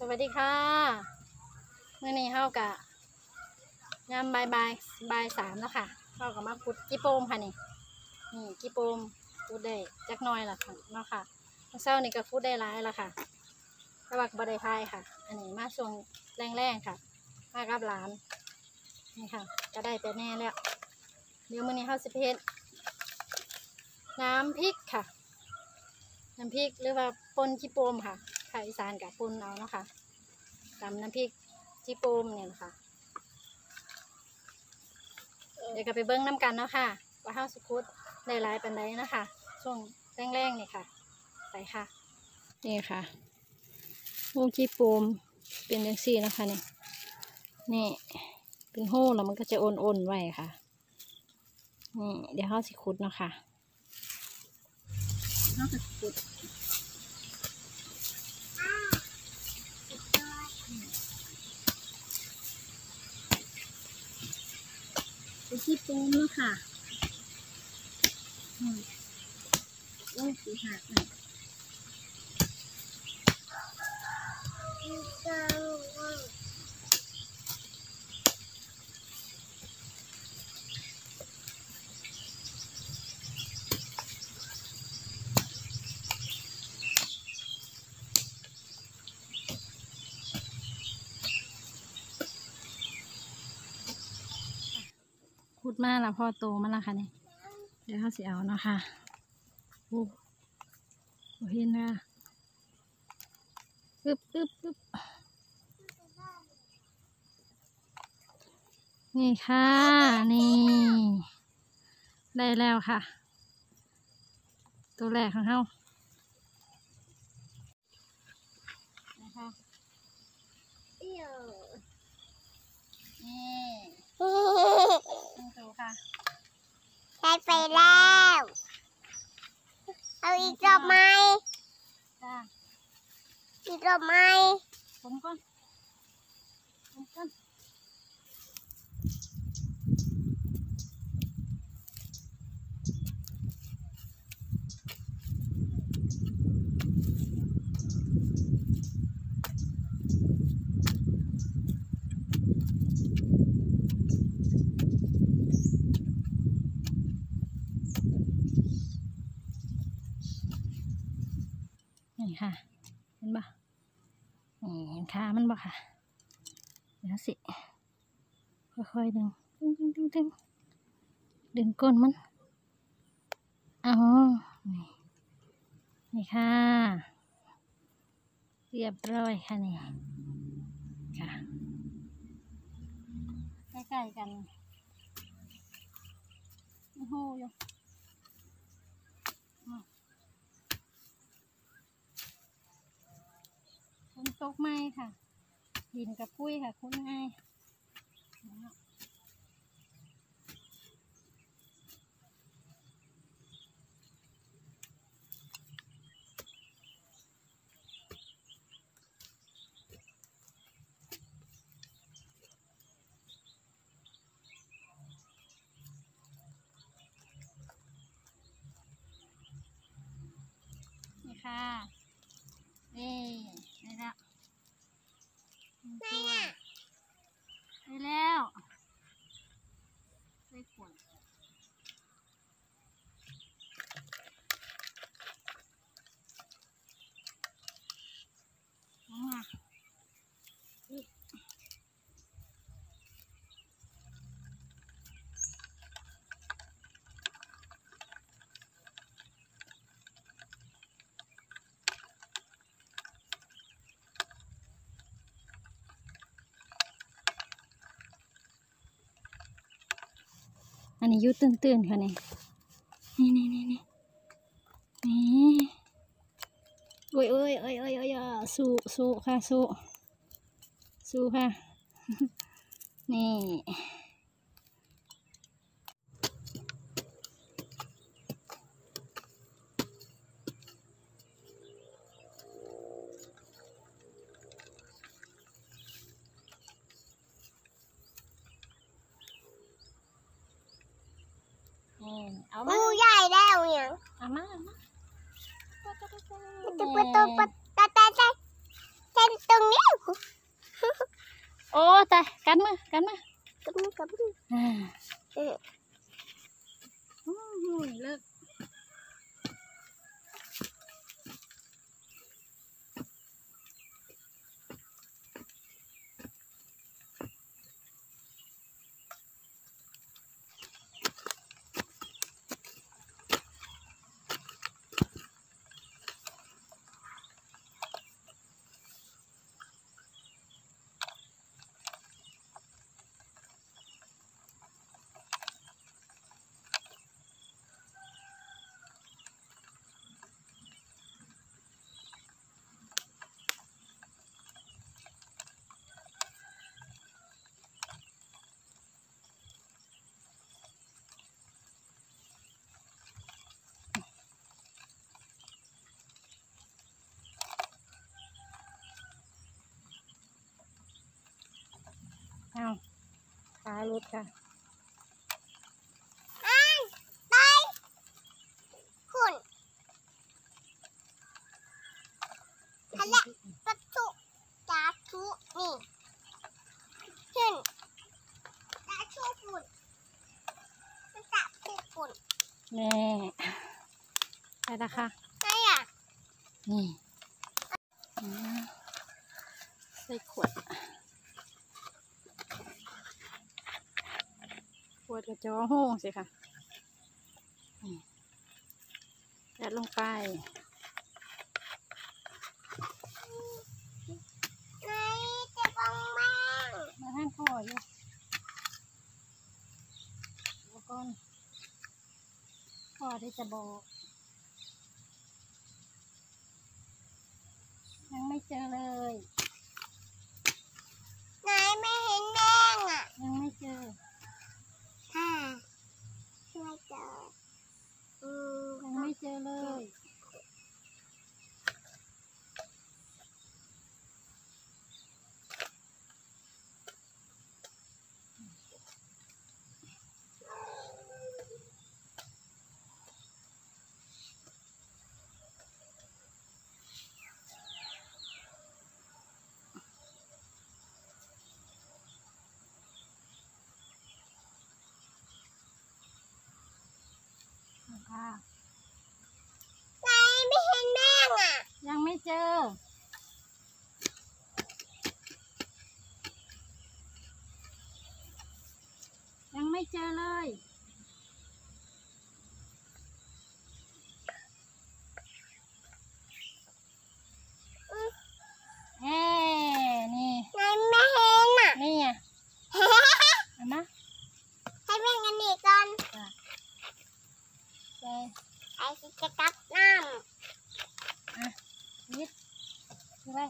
สวัสดีค่ะเมื่อนี้เฮากะงามบายบายบายสามแล้วค่ะเฮากับมาพุดจิโปมค่ะนี่นี่จิโปมพุดได้จักหน้อยละค่ะเนาะค่ะเมื่อเช้านี่ก็พุดได้ร้ายล้วค่ะระบักบไดพายค่ะ อันนี้มาช่วงแรงๆค่ะ มากับหลานนี่ค่ะก็ได้แต่แน่แล้วเดี๋ยวมื่อนี้เฮาสิเพชรน้ำพริกค่ะน้ำพริกหรือว่าปนจิโปมค่ะ ภาคอีสานกับปนเอาเนาะค่ะตำน้ำพริกจิโปมเนี่ยนะคะเดี๋ยวก็ไปเบิ้งน้ำกันเนาะค่ะ ว่าห้าสุคุดได้หลายปันใดนะคะ ช่วงแรงๆนี่ค่ะ ไปค่ะ นี่ค่ะหูจิโปมเป็นยังซี่นะคะนี่นี่ เป็นหูแล้วมันก็จะอ่อนๆไว้ค่ะนี่เดี๋ยวเขาสิคุดเนาะค่ะเขาสิคุด ไปที่ปูนแล้วค่ะโอ้สีหักเลย พูดมากแล้วพ่อโตมาแล้วค่ะนี่เดี๋ยวเขาสิเอาเนาะค่ะโอ้โหเห็นค่ะอึบอึบอึบนี่ค่ะ นี่ ได้แล้วค่ะ ตัวแรกของเขานะคะนี่นี่ตัวค่ะ ใช้ไปแล้ว เอาอีกรอบไหมจ้าอีกรอบไหมผมก่ นี่ค่ะ เห็นปะนี่เห็นขามันปะค่ะ เดี๋ยวสิ ค่อยๆดึงดึงดึงดึงดึงดึงก้นมันอ๋อนี่นี่ค่ะ เรียบร้อยค่ะนี่ค่ะใกล้ๆกันโอ้โหอยู่อืม ฝน ตกไหมค่ะ ดินกับปุ้ยค่ะ คุณง่ายนี่ค่ะ นี่ได้แล้วหนึ่งตัวได้แล้ว ได้ขวดเอามาอุ๊ยอั นนี้ยุตื่นๆค่ะนี่นี่นี่นี่นี่นี่โอ้ยโอ้ยโอ้ยโอ้ยโอ้ยสู้สู้ค่ะสู้สู้ค่ะ นี่เอามา งูใหญ่แล้วเนี่ย เอามาเอามา มันจะประตูปะตาตาใจเส้นตรงนี้ อ้ตายกันมือกันมือกับมือกับมือ อ่า เออ อู้หูเลิกเอาขาหลุดค่ะอ้ายไปหุ่นฮัลโหลปัจจุจาทุนี่ขึ้นจาทุฝุ่นจาทุฝุ่นแน่ไปละค่ะไงอะนี่อืมใส่ขวด ขวดกระ จอห้องสิค่ะนี่ยัดลงไปไงจะบ้องบ้างมาให้พ่ออยู่แล้วก่อนพ่อที่จะบอกยังไม่เจอเลย ไหนไม่เห็นแดงอะ ยังไม่เจอ ค่ะไม่เจอ ยังไม่เจอเลย ค่ะ ไหนไม่เห็นแดงอะ ยังไม่เจอ ยังไม่เจอเลย เอ้นี่ ไหนไม่เห็นอะ นี่ไงเห็นไหม ให้เป็นกันอีกก่อน เจ ไอ้สิจะกลับน้ ยิดดูไว้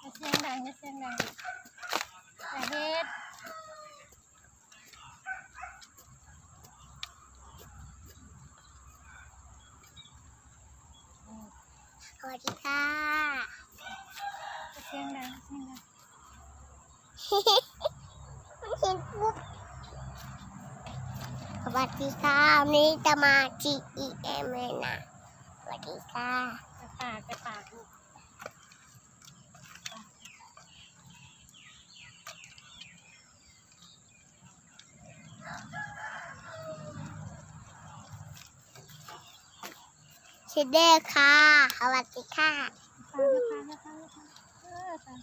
อย่าเสียงดังอย่าเสียงดังอย่าเฮ็ดำ สวัสดีค่ะอย่าเสียงดังอย่าเสียงดังมันเห็นปุ๊บสวัสดีค่ะวันนี้จะมา G E M เลยนะสวัสดีค่ะกระปากกระปาก ชิเดอร์ค่ะสวัสดีค่ะกระปากกระปากกระปากกระปากเออตาย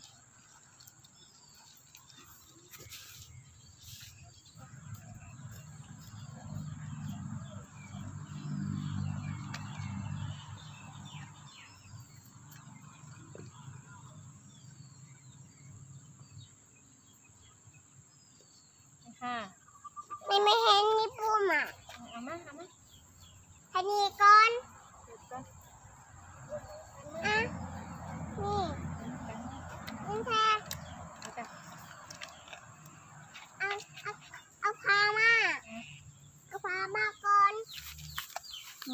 ค่ะไม่ไม่เห็นนี่ปุ้มอะเอามาเอามาให้นี่ก่อน เดี๋ยวก่อน อะนี่นี่แท้ เอาจ้ะ เอาเอาเอาพามา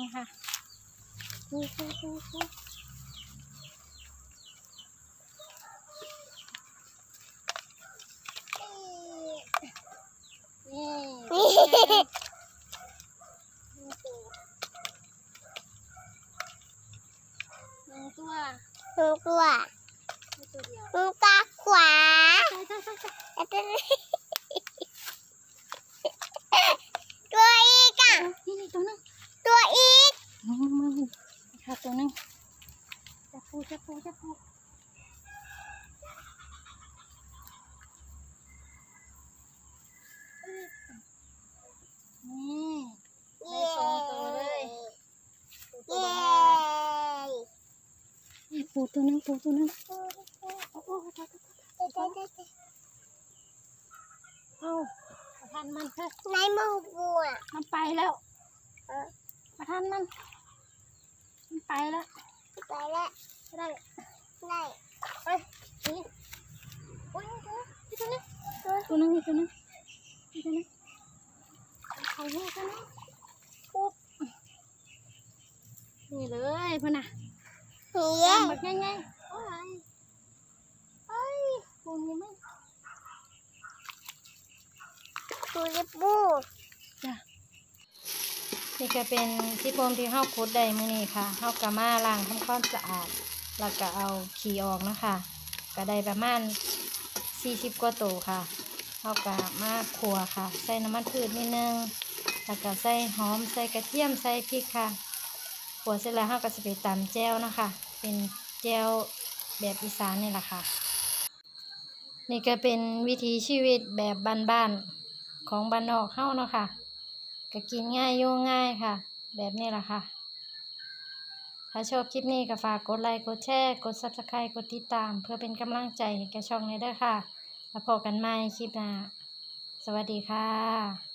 นี่ค่ะคูคูคูคูนี่นี่หนึ่งตัวหนึ่งตัวนี่ตัวเดียวหนึ่งตาขวาใช่ใช่ใช่ใช่ แล้วตัวนี้ตัวอีกอะ นี่นี่ตัวหนึง ตัวอีก มือมือมือค่ะ ตัวหนึงจับปูจับปูจับปูนี่ได้สองตัวเลยเย้นี่ปูตัวหนึงปูตัวหนึงโอ้โหตายตายตายเอาประทันมันเถอะในมือบัวมันไปแล้วประทันมันมัน ไปแล้วไปแล้วไม่ได้ได้ไปนี่โอ้ยนี่ตัวนึงตัวนึงตัวนึงนี่ตัวนึงเอาเนี่ยตัวนึงปุ๊บนี่เลยพ่อน่ะเฮ้แกยงแบบง่ายๆโอ้ยเอ้ยปูนี่มั้งตัวเล็บบูจ้ะ นี่ก็เป็นที่โพมที่เฮาคุดได้มื้อนี้ค่ะเฮากะมาล้างทำความสะอาด แล้วก็เอาขี้ออกนะคะก็ได้ประมาณ40กว่าโตวค่ะเฮากะมาขัวค่ะ ใส่น้ำมันพืชนิดนึงแล้วก็ใส่หอมใส่กระเทียมใส่พริกค่ะขัวเสร็จแล้วเฮาก็จะไปตำแจ่วนะคะ เป็นแจ่วแบบอีสานนี่แหละค่ะ นี่ก็เป็นวิถีชีวิตแบบบ้านๆของบ้านนอกเฮาเนาะค่ะ ก็กินง่ายโยงง่ายค่ะ แบบนี้แหละค่ะ ถ้าชอบคลิปนี้ก็ฝากกดไลค์กดแชร์กด subscribe กดติดตาม เพื่อเป็นกำลังใจให้แกช่องนี้ด้วยค่ะ แล้วพบกันใหม่คลิปหน้าสวัสดีค่ะ